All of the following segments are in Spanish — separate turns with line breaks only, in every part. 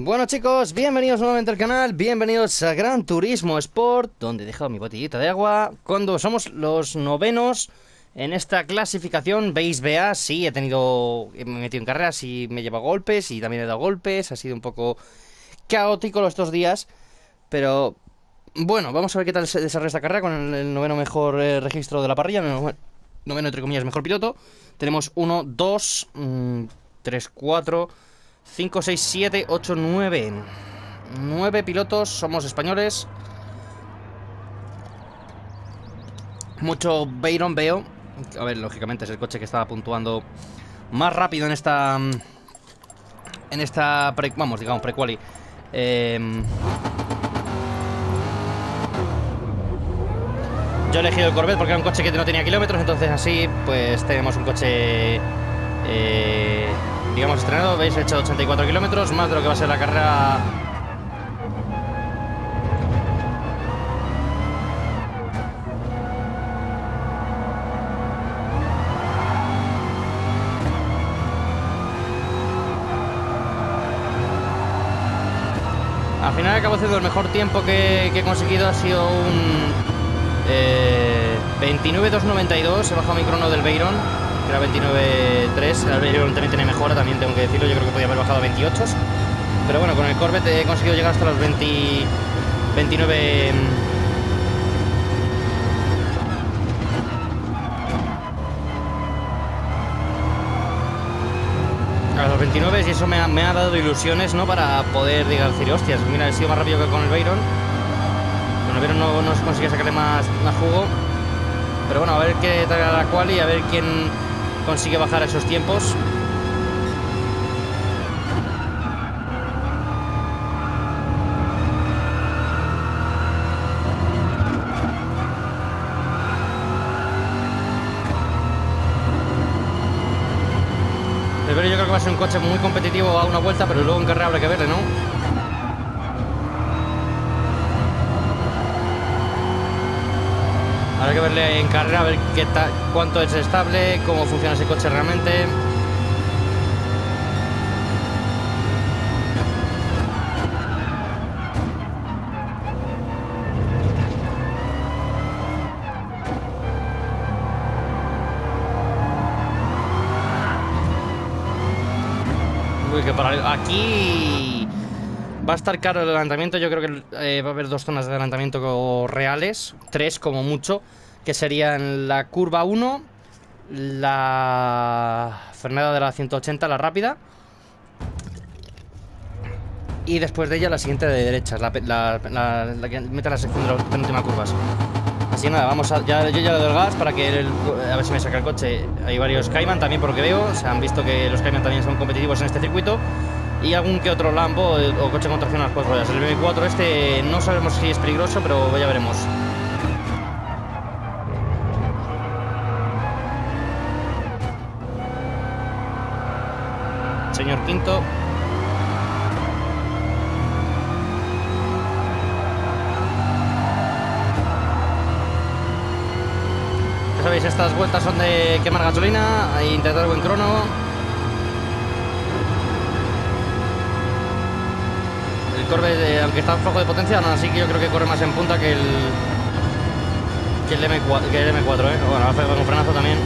Bueno chicos, bienvenidos nuevamente al canal, bienvenidos a Gran Turismo Sport, donde he dejado mi botellita de agua, cuando somos los novenos en esta clasificación, veis BA, sí, he tenido, me he metido en carreras y me lleva golpes y también he dado golpes, ha sido un poco caótico los días, pero bueno, vamos a ver qué tal se desarrolla esta carrera con el, noveno mejor eh, registro de la parrilla, noveno, noveno entre comillas mejor piloto, tenemos 1, 2, 3, 4... 5, 6, 7, 8, 9. 9 pilotos, somos españoles. Mucho Bayron veo. A ver, lógicamente es el coche que estaba puntuando más rápido en esta... En esta... vamos, digamos, pre-quali. Eh, yo he elegido el Corvette porque era un coche que no tenía kilómetros, entonces así pues tenemos un coche... Eh, digamos, estrenado. Veis, he hecho 84 kilómetros, más de lo que va a ser la carrera Al final acabo haciendo el mejor tiempo que, he conseguido. Ha sido un eh, 29.292. He bajado mi crono del que era 29.3. El también tiene mejora, también tengo que decirlo. Yo creo que podía haber bajado a 28. Pero bueno, con el Corvette he conseguido llegar hasta los 20, 29. A los 29 y eso me ha, me ha dado ilusiones, ¿no? Para poder diga, decir, hostias, mira, he sido más rápido que con el Veyron. Con el Veyron no, no consigue sacarle más, más jugo. Pero bueno, a ver qué trae la cual y a ver quién consigue bajar esos tiempos. Pero yo creo que va a ser un coche muy competitivo a una vuelta, pero luego en carrera habrá que verle, ¿no? Habrá que verle en carrera a ver qué tal, cuánto es estable, cómo funciona ese coche realmente. Uy, qué paralelo. Aquí Va a estar caro el adelantamiento. Yo creo que eh, va a haber dos zonas de adelantamiento reales, tres como mucho, que serían la curva 1, la frenada de la 180, la rápida, y después de ella la siguiente de derecha, la, la, que mete la sección de las penúltimas curvas. Así nada, vamos a, ya, yo ya le doy el gas para que a ver si me saca el coche. Hay varios Cayman también por lo que veo, se han visto que los Cayman también son competitivos en este circuito y algún que otro Lambo eh, o coche con tracción a las cuatro ruedas. El B4 este no sabemos si es peligroso, pero ya veremos. Señor Quinto. Ya sabéis, estas vueltas son de quemar gasolina e intentar buen crono. Corvette, aunque está flojo de potencia, no, así que yo creo que corre más en punta que el que el, M4, que el M4 ¿eh? Bueno, va a hacer un frenazo también.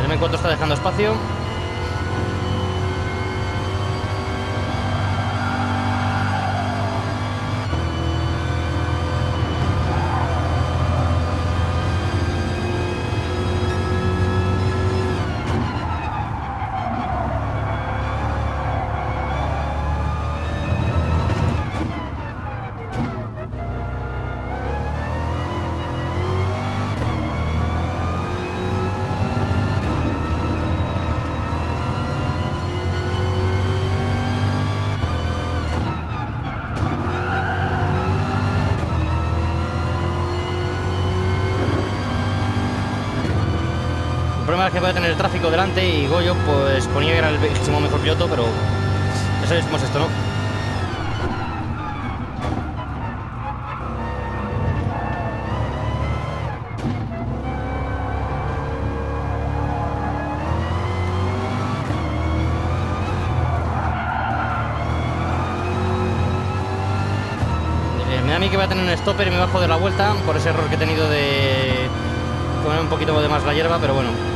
El M4 está dejando espacio. que puede tener el tráfico delante y Goyo pues ponía que era el vigésimo mejor piloto, pero ya sabéis cómo es esto, ¿no? Eh, me da a mí que va a tener un stopper y me bajo de la vuelta por ese error que he tenido de comer un poquito de más la hierba, pero bueno,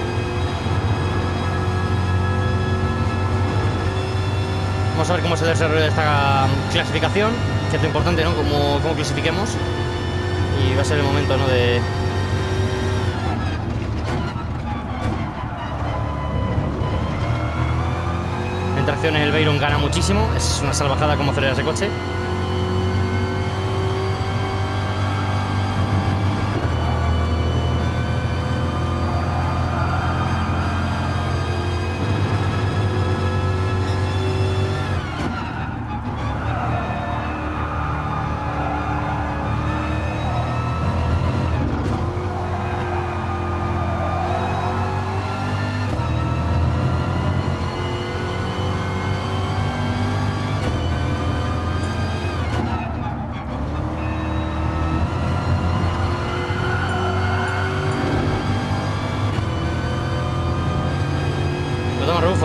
Vamos a ver cómo se desarrolla esta clasificación, que es lo importante, ¿no? Cómo, clasifiquemos. Y va a ser el momento, ¿no? De, en tracción el Veyron gana muchísimo, es una salvajada como acelerar ese coche.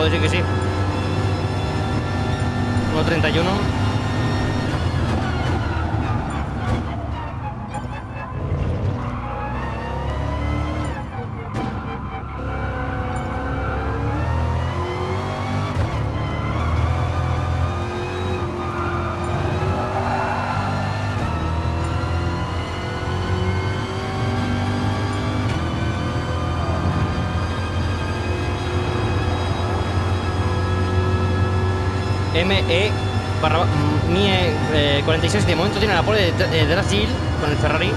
Decir que sí. ME barra, MIE eh, 46 de momento tiene la pole de, de, de Brasil con el Ferrari.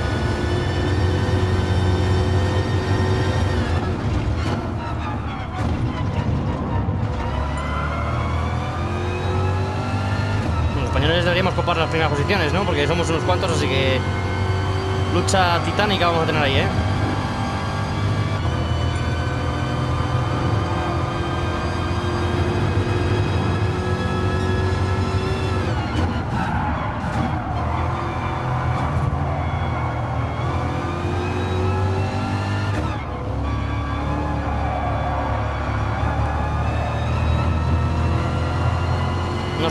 Los españoles deberíamos copar las primeras posiciones, ¿no? Porque somos unos cuantos, así que lucha titánica vamos a tener ahí, ¿eh?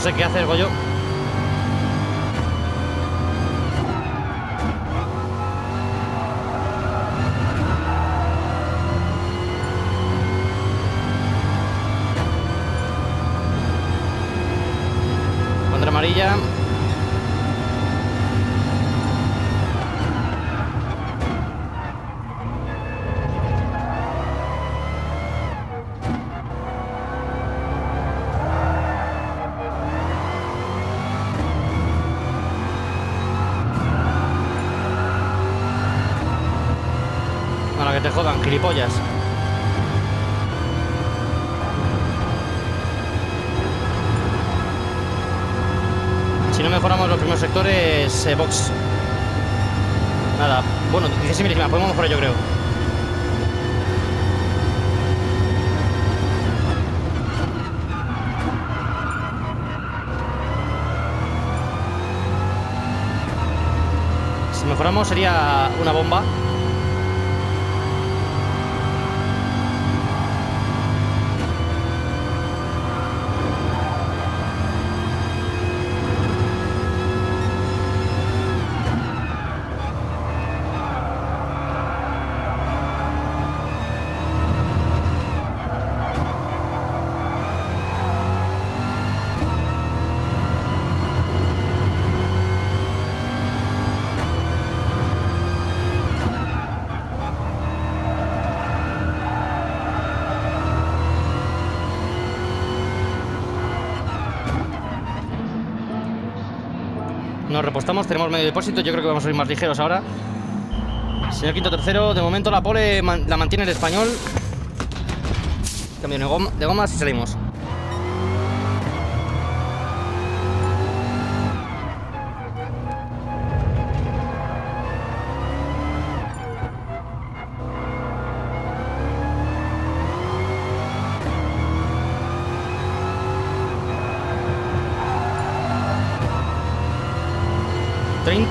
Sé qué hacer, Goyo. Box. Nada, bueno, 16 milésimas, podemos mejorar yo creo. Si mejoramos sería Nos repostamos, tenemos medio depósito. Yo creo que vamos a ir más ligeros ahora. Señor Quinto tercero, de momento la pole la mantiene el español. Cambio de, goma, de gomas y salimos.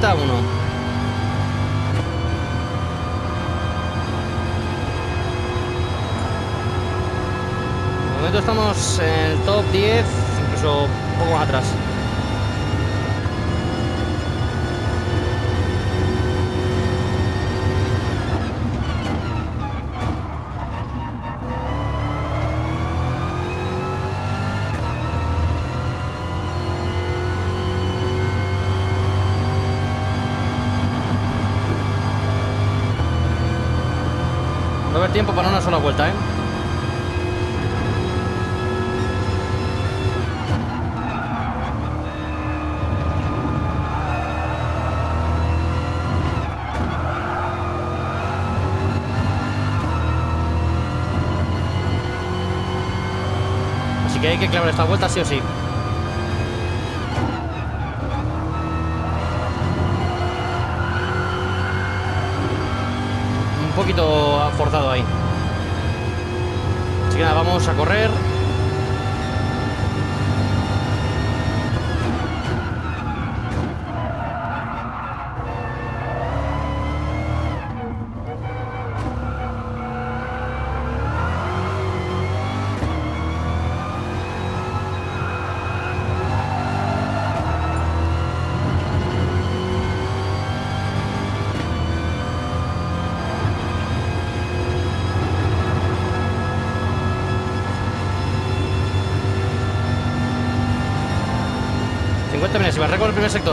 Treinta uno. De momento estamos en el top 10, incluso un poco más atrás. Tiempo para una sola vuelta, ¿eh? Así que hay que clavar esta vuelta sí o sí. Vamos a correr.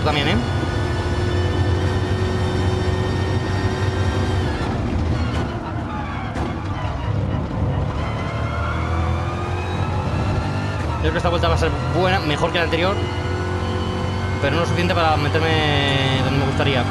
También, ¿eh? Creo que esta vuelta va a ser buena, mejor que la anterior Pero no lo suficiente para meterme donde me gustaría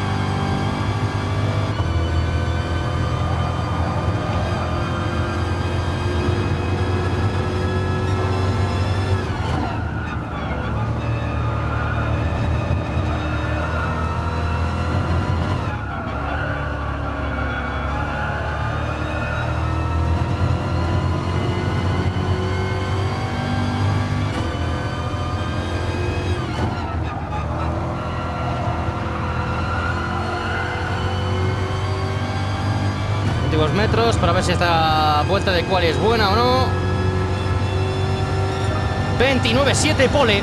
si esta vuelta de cual es buena o no. 29-7 pole.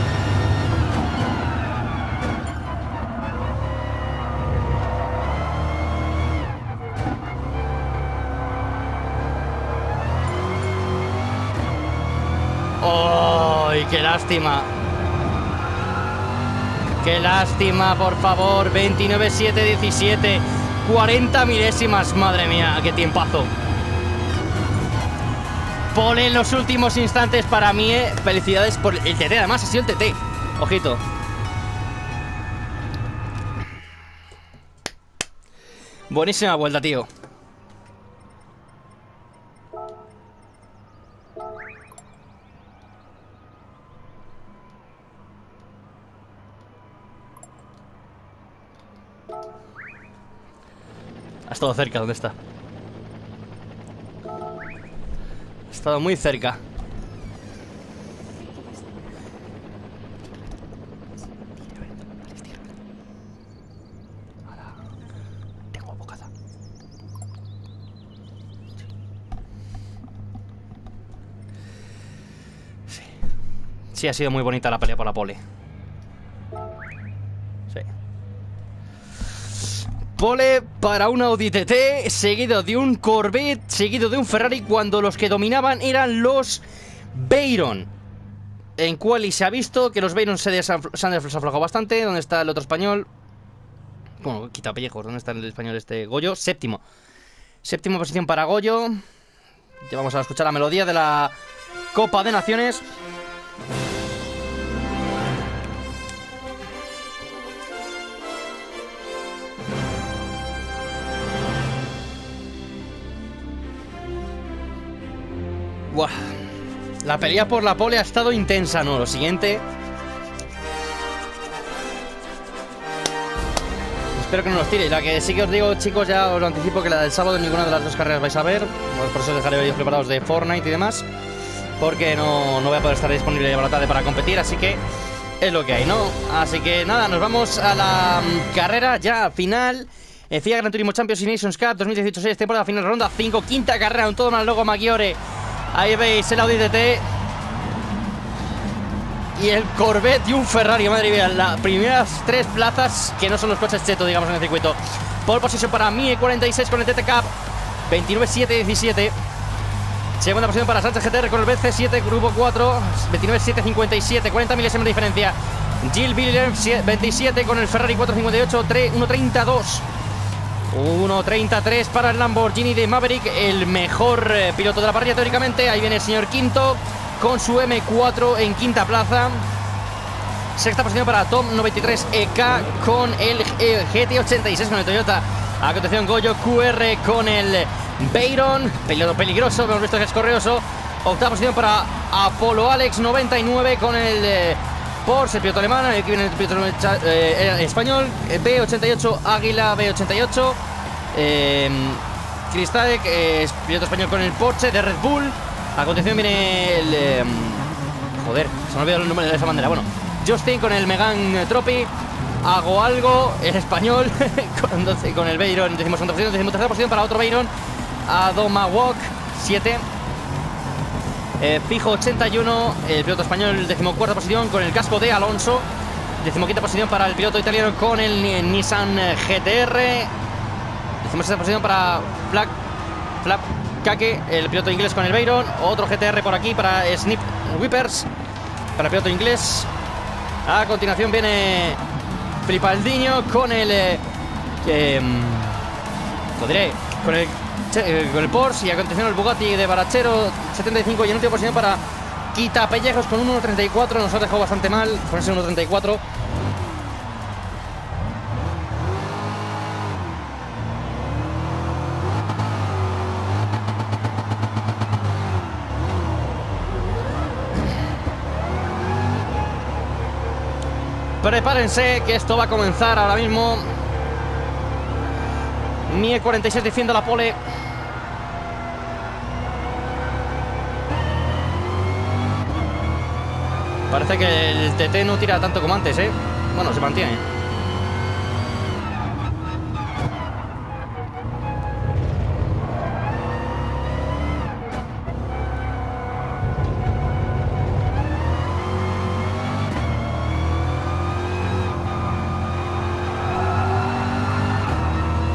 ¡Ay, qué lástima! ¡Qué lástima, por favor! 29-7-17. 40 milésimas, madre mía, qué tiempazo. Pone en los últimos instantes para mí. Eh. Felicidades por el TT, además ha sido el TT. Ojito. Buenísima vuelta, tío. Ha estado cerca, ¿dónde está? Estado muy cerca. Sí, ha sido muy bonita la pelea por la pole Pole para un Audi TT, seguido de un Corvette, seguido de un Ferrari, cuando los que dominaban eran los Veyron. En Quali se ha visto que los Veyron se, se han desaflojado bastante. ¿Dónde está el otro español? Bueno, quita pellejos. ¿Dónde está el español este? Goyo, séptimo. Séptima posición para Goyo. Ya vamos a escuchar la melodía de la Copa de Naciones. La pelea por la pole ha estado intensa, ¿no? Lo siguiente... Espero que no nos tire. La que sí que os digo, chicos, ya os lo anticipo que la del sábado ninguna de las dos carreras vais a ver. por eso os dejaré vídeos preparados de Fortnite y demás. Porque no, no voy a poder estar disponible de la tarde para competir, así que es lo que hay, ¿no? Así que nada, nos vamos a la mm, carrera ya final. FIA Gran Turismo Champions y Nations Cup 2018-6, temporada final, ronda 5, quinta carrera, un todo más logo Maggiore Ahí veis el Audi TT. Y el Corvette y un Ferrari, madre mía. Las primeras tres plazas que no son los coches cheto, digamos, en el circuito. Pole position para mí, 46 con el TT Cup. 29-7-17. Segunda posición para Sánchez GTR con el BC7, grupo 4. 29-7-57, 40 milésimas de diferencia. Jill Williams 27 con el Ferrari 458, 1.32. 1.33 para el Lamborghini de Maverick, el mejor eh, piloto de la parrilla teóricamente. Ahí viene el señor Quinto con su M4 en quinta plaza. Sexta posición para Tom 93 EK con el GT86 con el Toyota. A continuación Goyo QR con el Bayron, piloto peligroso, hemos visto que es correoso. Octava posición para Apolo Alex 99 con el eh, Porsche, el piloto alemán, aquí viene el piloto eh, español, eh, B88 Águila B88. Eh, es piloto español con el Porsche de Red Bull. A continuación viene el. Em, joder, se me ha olvidado el nombre de esa bandera. Bueno, Justin con el Megan Tropi. Hago algo, el español, con, 12, con el Bayron, decimos segunda posición, decimos tercera posición para otro Bayron. Adoma Walk, 7. Eh, fijo 81, el piloto español decimocuarta posición con el casco de Alonso. Decimoquinta posición para el piloto italiano con el Nissan GTR. Decimosexta posición para Flap, Flap Kake, el piloto inglés con el Bayron. Otro GTR por aquí para Snip Whippers, para el piloto inglés. A continuación viene Filipaldinho con el... Eh, diré, con el eh, con el Porsche y a continuación el Bugatti de Barachero 75 y en última posición para Quita Pellejos con un 1.34 nos ha dejado bastante mal con ese 1.34 Prepárense que esto va a comenzar ahora mismo. Mie 46 defiende la pole. Parece que el TT no tira tanto como antes, ¿eh? Bueno, se mantiene.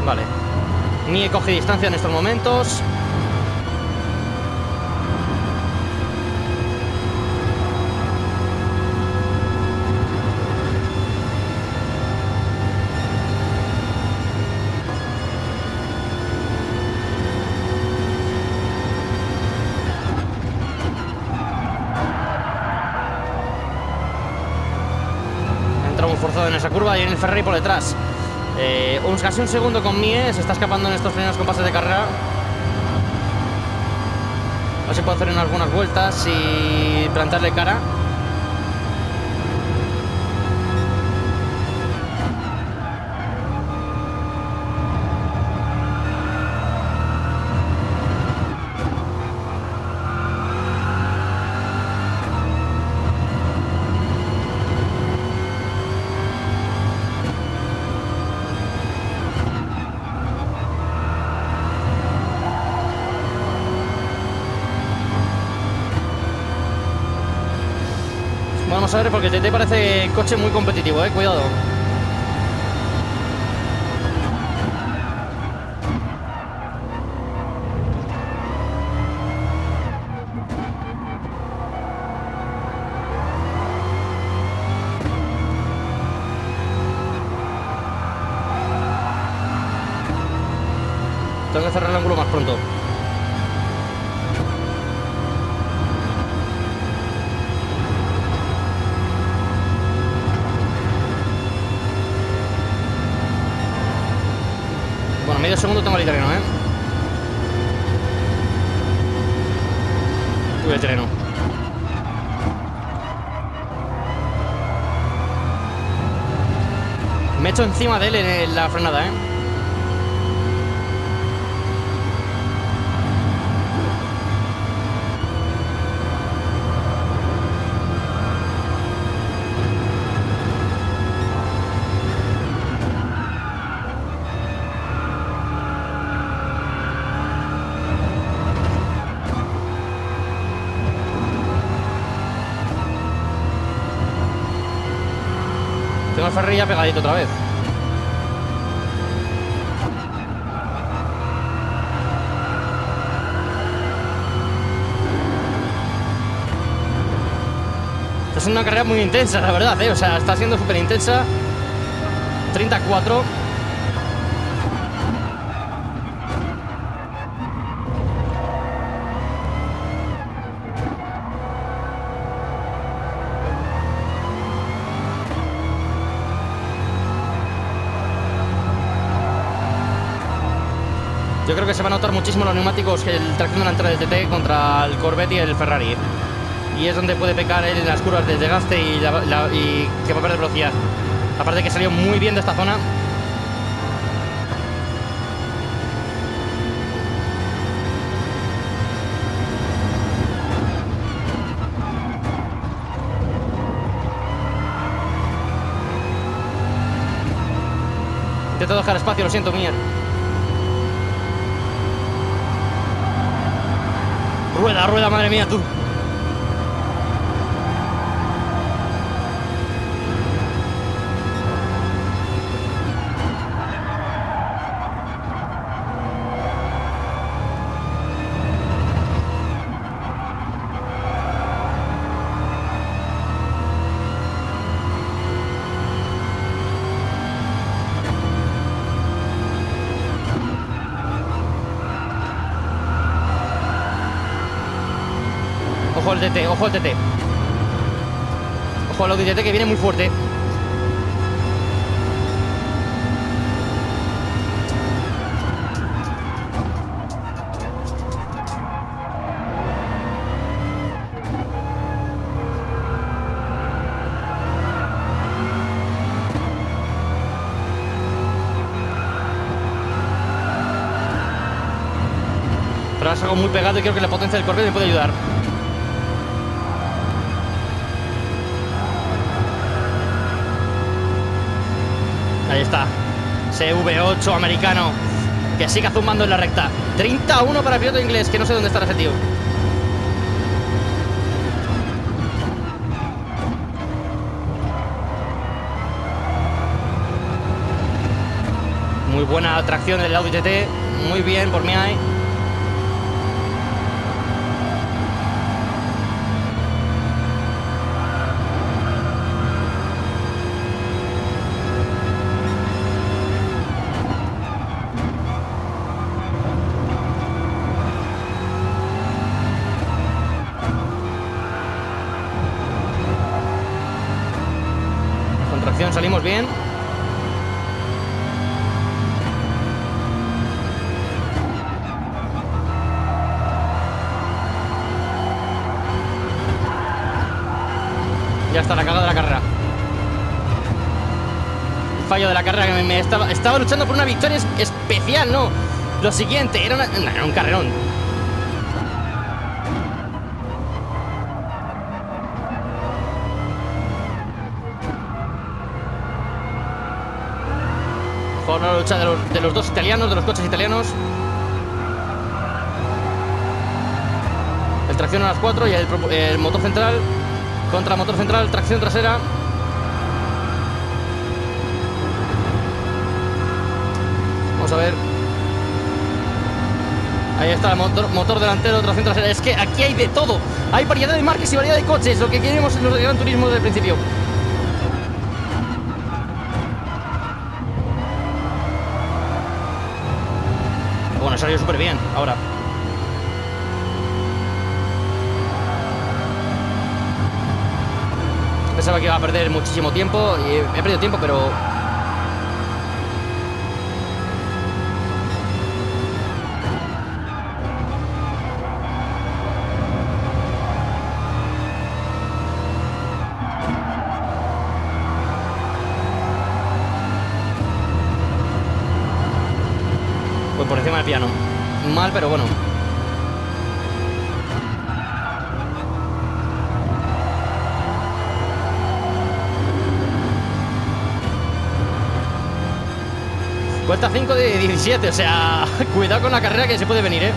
Vale. Ni coge distancia en estos momentos. Esa curva y en el Ferrari por detrás. Eh, un, casi un segundo con Mie, se está escapando en estos primeros compases de carrera. Ver si puedo hacer en algunas vueltas y plantarle cara. TT parece coche muy competitivo, eh. Cuidado. 42 segundos tengo el italiano, ¿eh? Uy, el terreno. Me echo encima de él en la frenada, ¿eh? Ya pegadito otra vez. Es una carrera muy intensa, la verdad, ¿eh? O sea, está siendo súper intensa. 34. Muchísimo los neumáticos, el tracción delantera del TT contra el Corvette y el Ferrari. Y es donde puede pecar él en las curvas de desgaste y, y que va a perder velocidad. Aparte que salió muy bien de esta zona. Intento dejar espacio, lo siento, Mier. Rueda, rueda, madre mía, tú. Ojo al DT, ojo al TT que viene muy fuerte. Pero es algo muy pegado y creo que la potencia del Corvette me puede ayudar. Ahí está. CV8 americano. Que siga zumbando en la recta. 31 para el piloto inglés, que no sé dónde estará ese tío. Muy buena atracción del Audi TT. Muy bien por mí ahí. Estaba, luchando por una victoria es- especial, ¿no? Lo siguiente, era, un carrerón. Por la lucha de los, de los dos italianos, de los coches italianos. El tracción a las 4 y el, el motor central contra motor central, tracción trasera. A ver. Ahí está el motor, motor delantero, tracción trasera. Es que aquí hay de todo. Hay variedad de marcas y variedad de coches. Lo que queremos en de Gran Turismo desde el principio. Bueno, salió súper bien. Ahora. Pensaba que iba a perder muchísimo tiempo y he perdido tiempo, pero Mal, pero bueno. Vuelta 5 de 17, o sea, cuidado con la carrera que se puede venir, ¿eh?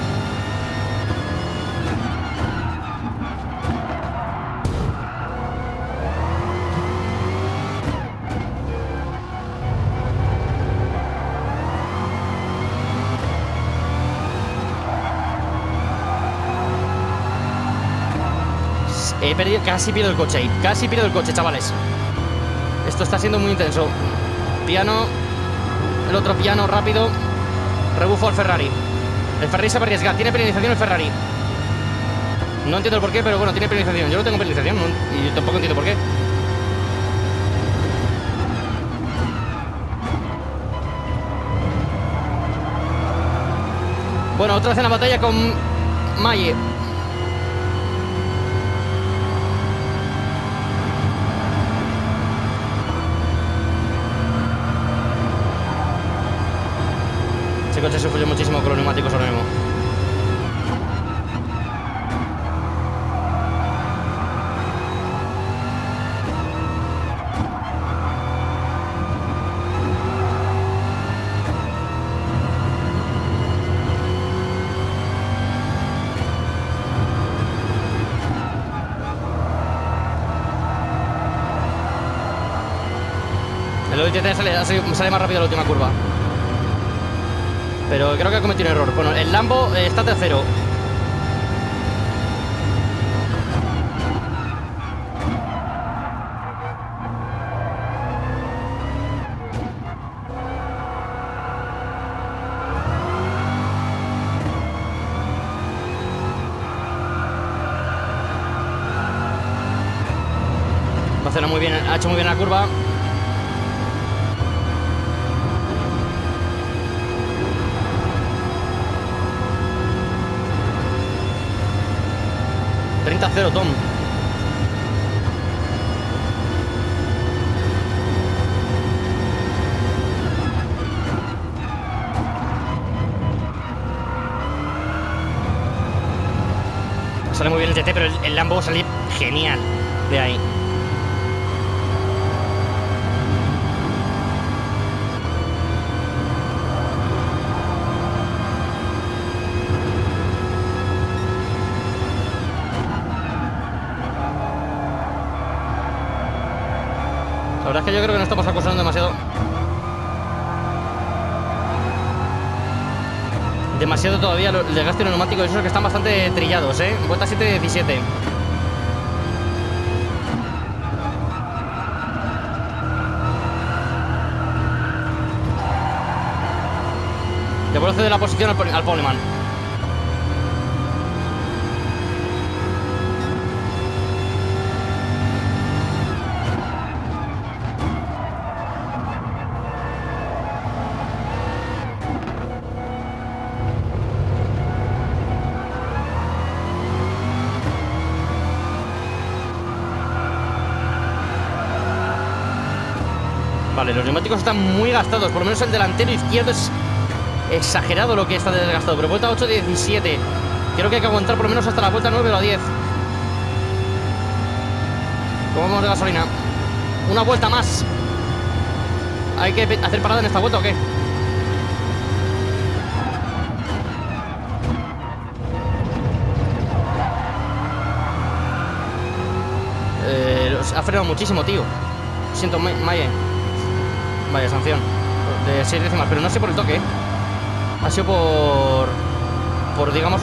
Casi pierdo el coche casi pierdo el coche, chavales. Esto está siendo muy intenso. Piano, el otro piano rápido. Rebufo al Ferrari. El Ferrari se va tiene penalización el Ferrari. No entiendo el por qué, pero bueno, tiene penalización. Yo no tengo penalización no- y tampoco entiendo por qué. Bueno, otra vez en la batalla con Maye. Coche fue muchísimo con los neumáticos ahora mismo. El OITT sale, sale más rápido la última curva. Pero creo que ha cometido un error. Bueno, el Lambo eh, está tercero. Barcelona muy bien, ha hecho muy bien la curva. A 0 Tom. Sale muy bien el TT, pero el, el Lambo sale genial de ahí. El desgaste neumático, esos que están bastante trillados, ¿eh? Vuelta 7-17. Le vuelvo a ceder la posición al, al Poleman. Vale, los neumáticos están muy gastados. Por lo menos el delantero izquierdo es exagerado lo que está desgastado. Pero vuelta 8 17. Creo que hay que aguantar por lo menos hasta la vuelta 9 o la 10. ¿Cómo vamos de gasolina? Una vuelta más. ¿Hay que hacer parada en esta vuelta o qué? Eh, ha frenado muchísimo, tío. Siento, Maye. Vaya sanción. De 6 décimas, pero no sé por el toque. Ha sido por. Por, digamos.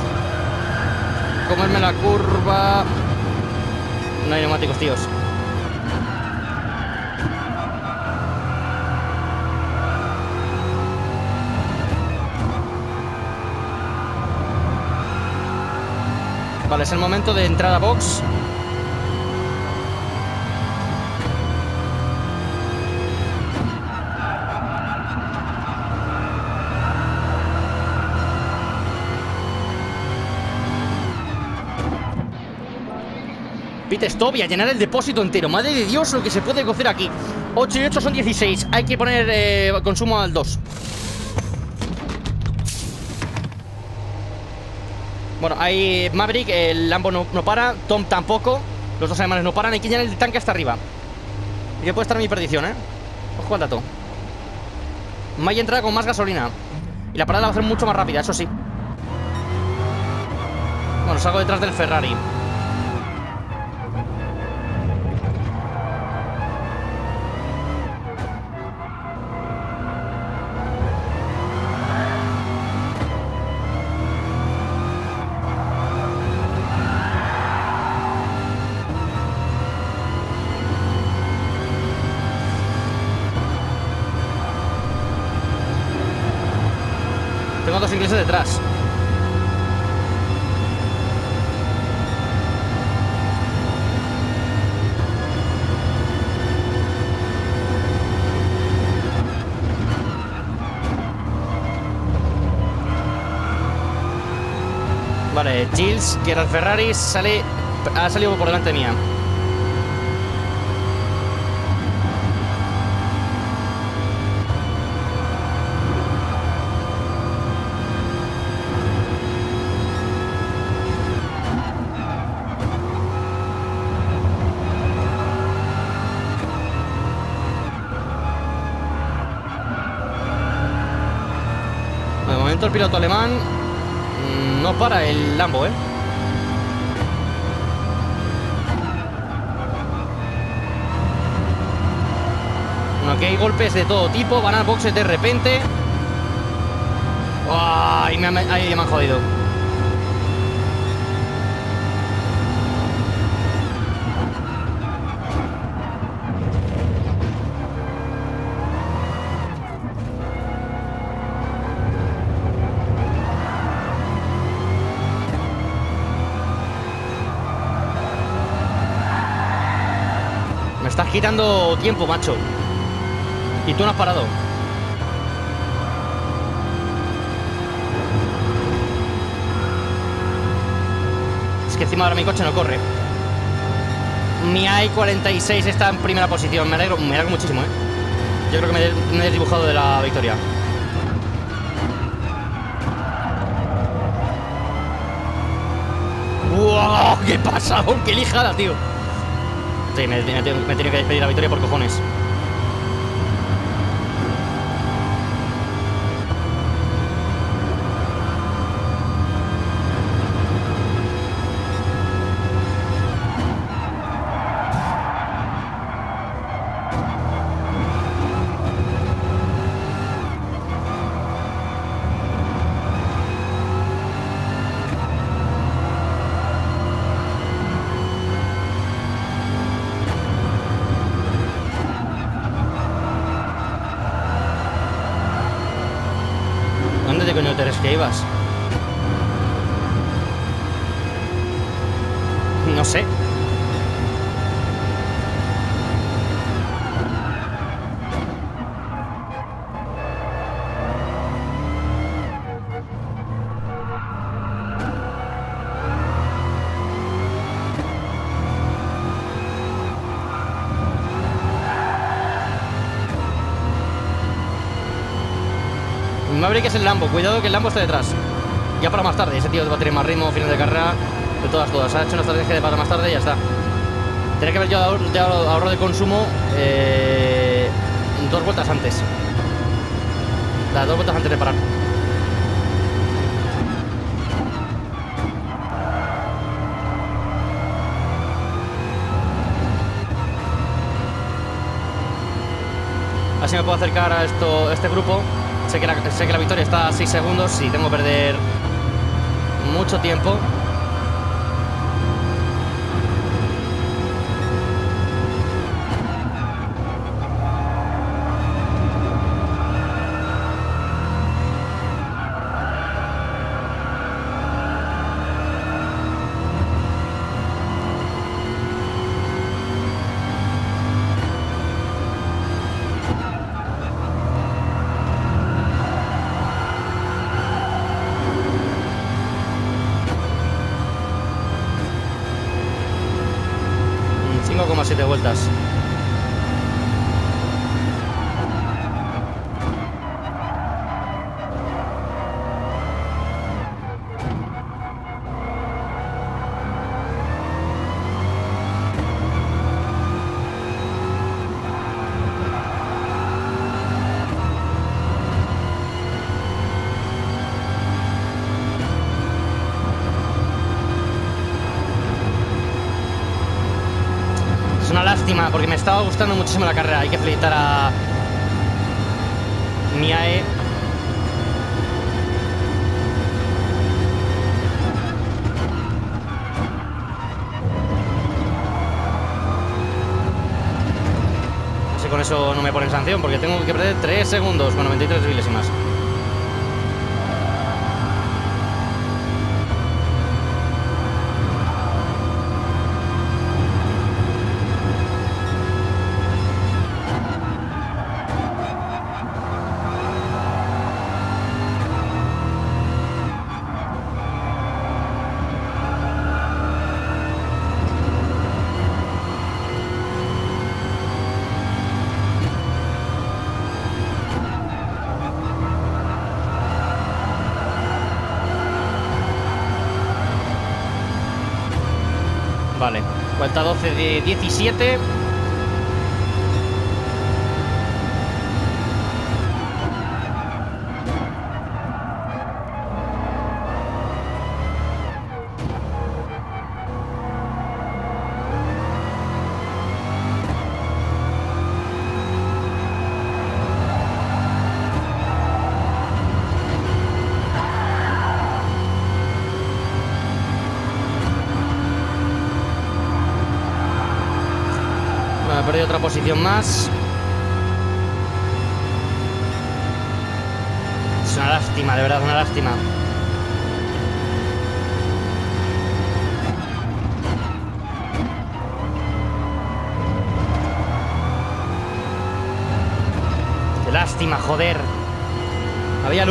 Comerme la curva. No hay neumáticos, tíos. Vale, es el momento de entrar a box. Y a llenar el depósito entero. Madre de Dios lo que se puede cocer aquí. 8 y 8 son 16. Hay que poner eh, consumo al 2. Bueno, hay Maverick, el Lambo no, no, para, Tom tampoco. Los dos alemanes no paran. Hay que llenar el tanque hasta arriba. Y que puede estar mi perdición, ¿eh? Ojo al dato. Maya entrada con más gasolina. Y la parada va a ser mucho más rápida, eso sí. Bueno, salgo detrás del Ferrari. Gilles, el Ferrari, sale, ha salido por delante mía. El piloto alemán no para el Lambo, ¿eh? Bueno, aquí hay golpes de todo tipo, van a boxes de repente. ¡Ay! Me, ahí me han jodido. Estás quitando tiempo, macho. Y tú no has parado. Es que encima ahora mi coche no corre. Mi i46 está en primera posición. Me alegro, me alegro muchísimo, ¿eh? Yo creo que me, he- me he desdibujado de la victoria. ¡Wow! ¿Qué pasa? ¡Qué lijada, tío! Sí, me, me, me tenido que despedir la victoria por cojones. El Lambo, cuidado que el Lambo está detrás. Ya para más tarde, ese tío va a tener más ritmo, final de carrera, de todas, todas. Ha hecho una estrategia de para más tarde y ya está. Tenía que haber ya ahorro de consumo eh, dos vueltas antes. Las dos vueltas antes de parar. Así me puedo acercar a esto, a este grupo. Sé que, la, victoria está a 6 segundos y tengo que perder mucho tiempo. us. Estaba gustando muchísimo la carrera. Hay que felicitar a Miae. Si con eso no me ponen sanción porque tengo que perder 3 segundos con 93 milésimas. Vuelta 12 de 17.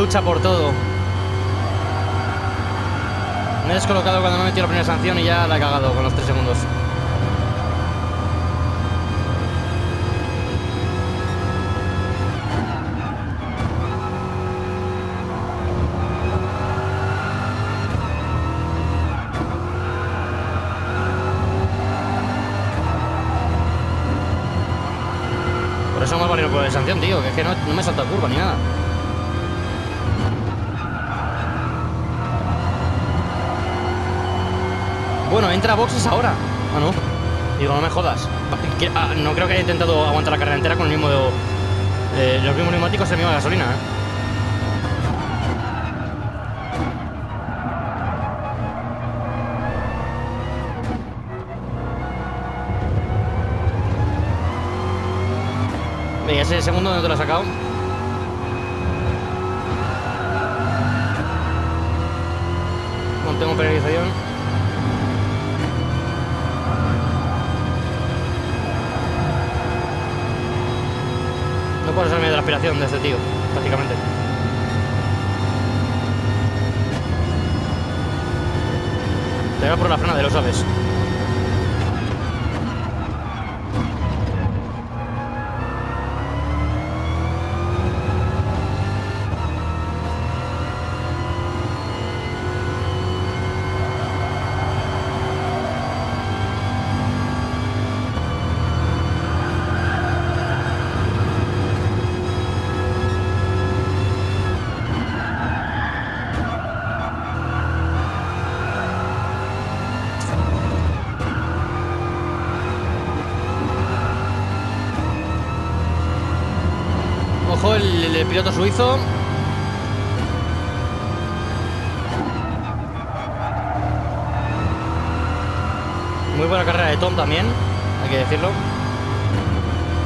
Lucha por todo. Me he descolocado cuando me he la primera sanción y ya la he cagado con los 3 segundos. Por eso hemos valido por de sanción, tío, que es que no, no me salta curva ni nada. Bueno, entra boxes ahora. Ah, no. Digo, no me jodas. Ah, no creo que haya intentado aguantar la carrera entera con el mismo. eh, los mismos neumáticos y la misma gasolina, ¿eh? Ese segundo, ¿dónde te lo has sacado? No tengo penalización. No puedo salirme de la aspiración de este tío, prácticamente. Te va por la frena de los aves. El, piloto suizo. Muy buena carrera de Tom también, hay que decirlo.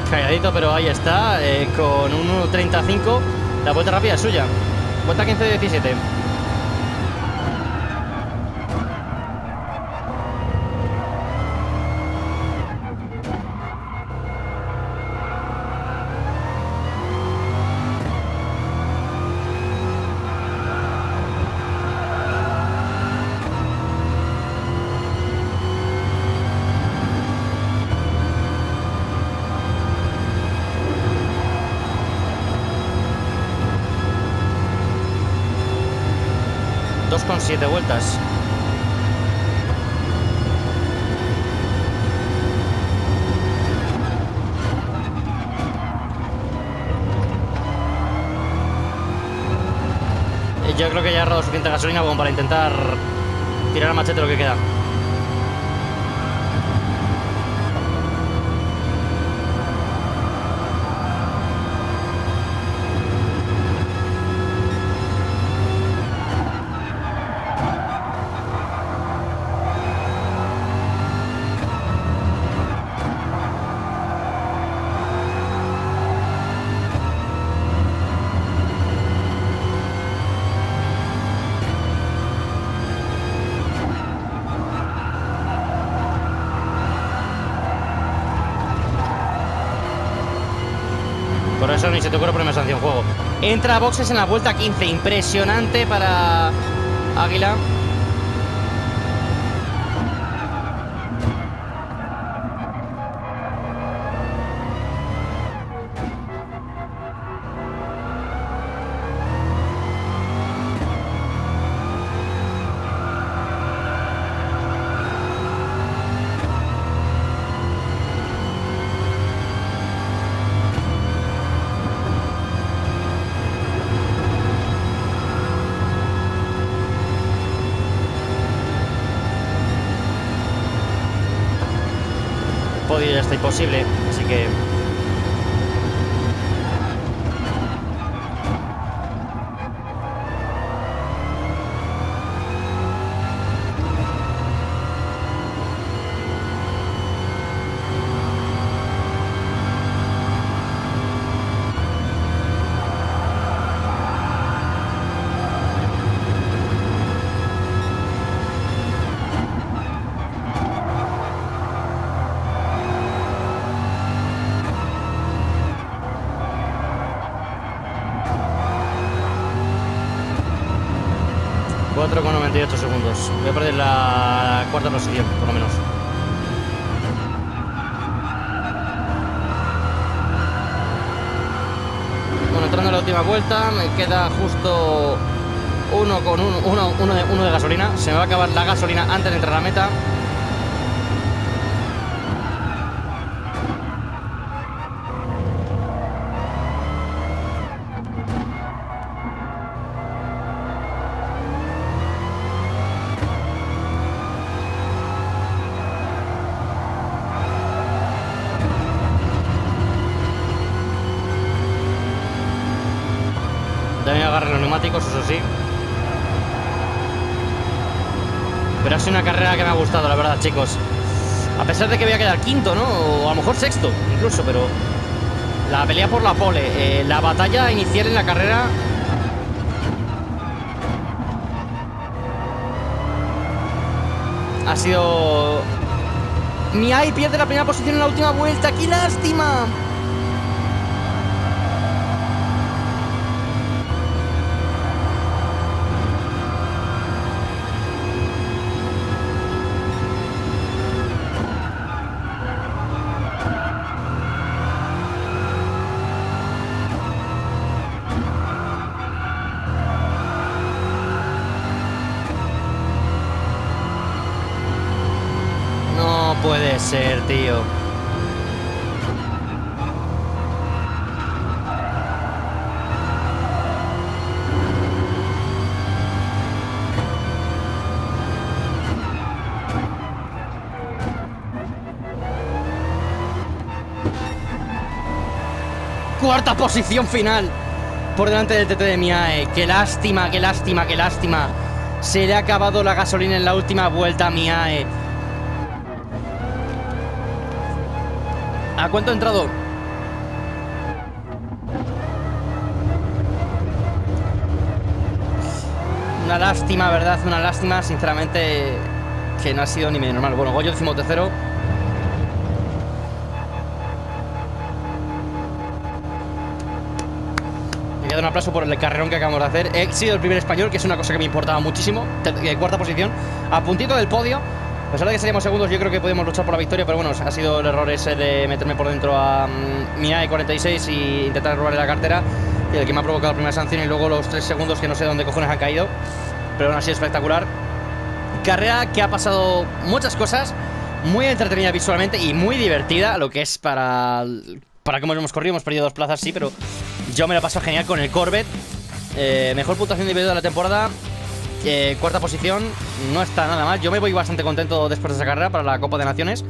Calladito, pero ahí está, eh, con un 1.35. La vuelta rápida es suya. Vuelta 15 suficiente gasolina como para intentar tirar a machete lo que queda. Ni se te ocurre ponerme sanción juego. Entra boxes en la vuelta 15. Impresionante para Águila. Está 4,98 segundos. Voy a perder la cuarta posición, por lo menos. Bueno, entrando en la última vuelta, me queda justo uno con uno, uno, uno, de, uno de gasolina. Se me va a acabar la gasolina antes de entrar a la meta. Chicos. A pesar de que voy a quedar quinto, ¿no? O a lo mejor sexto, incluso, pero... La pelea por la pole, eh, la batalla inicial en la carrera... Ha sido... Miai pierde la primera posición en la última vuelta, ¡qué lástima! Ser, tío. Cuarta posición final por delante del TT de Miae. Qué lástima, qué lástima, qué lástima. Se le ha acabado la gasolina en la última vuelta a Miae. ¿A cuánto ha entrado? Una lástima, ¿verdad? Una lástima, sinceramente, que no ha sido ni medio normal. Bueno, Goyo tercero. Me queda un aplauso por el carrerón que acabamos de hacer. He sido el primer español, que es una cosa que me importaba muchísimo. Te- Cuarta posición, a puntito del podio. Pesar de que seríamos segundos, yo creo que podemos luchar por la victoria, pero bueno, ha sido el error ese de meterme por dentro a mm, mi AE46 y intentar robarle la cartera, y el que me ha provocado la primera sanción y luego los tres segundos que no sé dónde cojones han caído. Pero aún así espectacular. Carrera que ha pasado muchas cosas, muy entretenida visualmente y muy divertida, lo que es para, para cómo hemos corrido. Hemos perdido dos plazas, sí, pero yo me la paso genial con el Corvette. Eh, mejor puntuación individual de la temporada. Cuarta posición, no está nada mal. Yo me voy bastante contento después de esa carrera para la Copa de Naciones.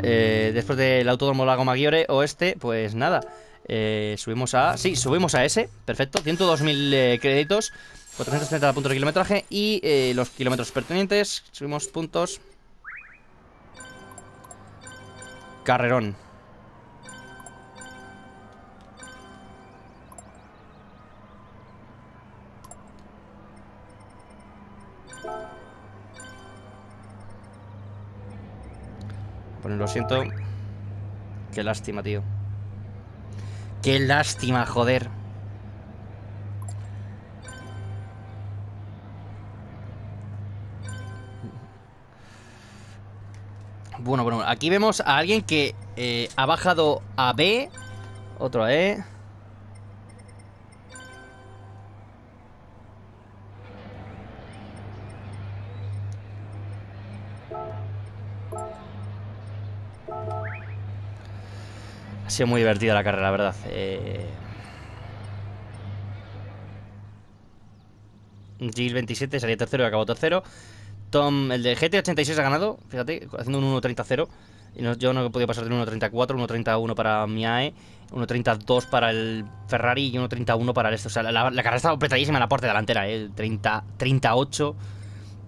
Eh, después del Autódromo Lago Maggiore Oeste, pues nada. eh, subimos a. Sí, subimos a ese. Perfecto. 102.000 eh, créditos. 430 puntos de kilometraje. Y los kilómetros pertinentes. Subimos puntos. Carrerón. Lo siento. Qué lástima, tío. Qué lástima, joder. Bueno, bueno, aquí vemos a alguien que eh, ha bajado a B, otro a E. Ha sido muy divertida la carrera, la verdad. Eh... Gil 27 salía tercero y acabó tercero. Tom, el de GT86 ha ganado, fíjate, haciendo un 1.30-0. Y no- yo no he podido pasar del 1.34, 1.31 para mi AE, 1.32 para el Ferrari y 1.31 para el este. O sea, la, la carrera estaba apretadísima en la parte delantera, ¿eh? 30, 38,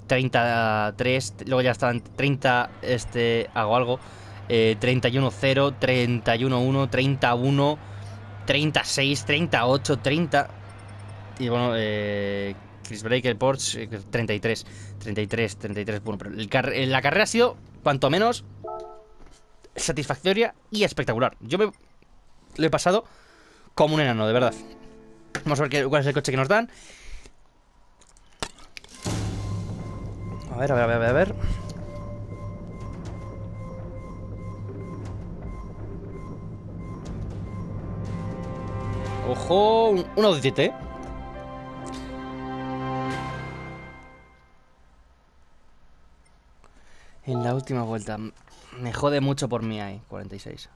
33, luego ya estaban 30, este, hago algo, eh, 31-0, 31-1, 31, 36, 38, 30. Y bueno, eh, Chris Breaker, Porsche, eh, 33, 33, 33. Bueno, pero el car- eh, la carrera ha sido, cuanto menos, satisfactoria y espectacular. Yo me lo he pasado como un enano, de verdad. Vamos a ver qué- cuál es el coche que nos dan. A ver, a ver, a ver, a ver. Ojo, un, un Audi TT. En la última vuelta. Me jode mucho por mi AE, 46.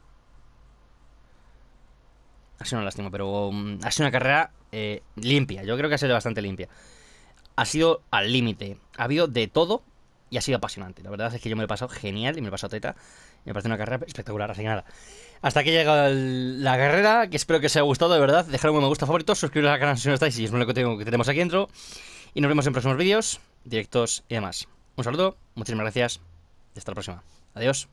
Ha sido una lástima, pero mm, ha sido una carrera eh, limpia. Yo creo que ha sido bastante limpia. Ha sido al límite. Ha habido de todo y ha sido apasionante. La verdad es que yo me lo he pasado genial y me lo he pasado teta. Me parece una carrera espectacular, así que nada. Hasta aquí llega la carrera, que espero que os haya gustado, de verdad. Dejad un me gusta favorito, suscribiros al canal si no estáis y es lo que que tenemos aquí dentro. Y nos vemos en próximos vídeos, directos y demás. Un saludo, muchísimas gracias y hasta la próxima. Adiós.